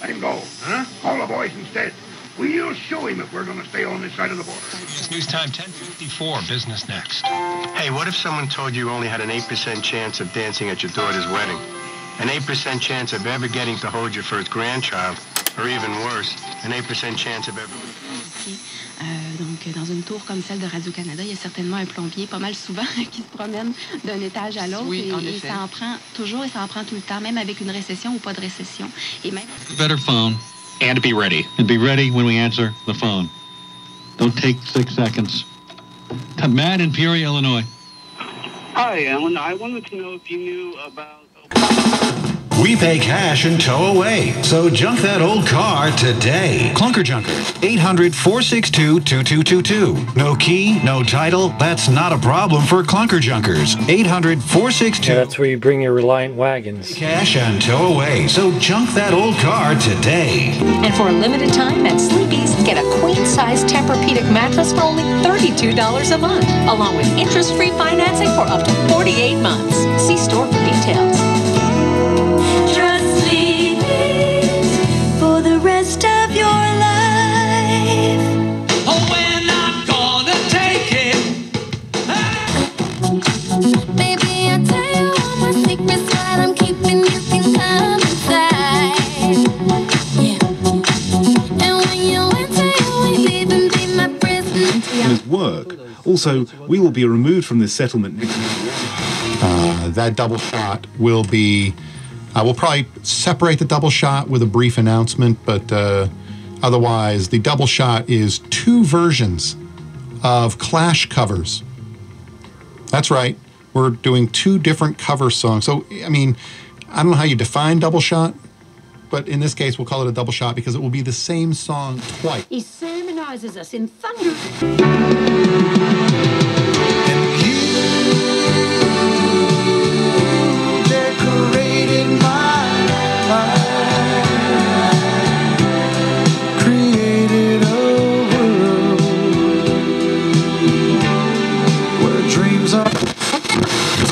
Let him go, huh? Call the boys instead. We'll show him if we're going to stay on this side of the border? News time 1054, business next. Hey, what if someone told you only had an 8% chance of dancing at your daughter's wedding? An 8% chance of ever getting to hold your first grandchild? Or even worse, an 8% chance of ever... ici. Euh, donc, dans une tour comme celle de Radio-Canada, il y a certainement un plombier pas mal souvent qui se promène d'un étage à l'autre. Oui, et, en et effet. ça en prend toujours et ça en prend tout le temps, même avec une récession ou pas de récession. Et même better phone And be ready. and be ready when we answer the phone. Don't take six seconds. Matt in Peoria, Illinois. Hi, Alan. I wanted to know if you knew about. We pay cash and tow away. So junk that old car today. Clunker Junkers. 800 462 2222. No key, no title. That's not a problem for Clunker Junkers. 800 462 that's where you bring your Reliant wagons. cash and tow away. So junk that old car today. And for a limited time at Sleepy's, get a queen size Tempur-Pedic mattress for only $32 a month, along with interest free financing for up to 48 months. Work. Also, we will be removed from this settlement. Uh, that double shot will be. Uh, we'll probably separate the double shot with a brief announcement, but uh, otherwise, the double shot is two versions of Clash covers. That's right. We're doing two different cover songs. So, I mean, I don't know how you define double shot, but in this case, we'll call it a double shot because it will be the same song twice. Sermonizes us in thunder.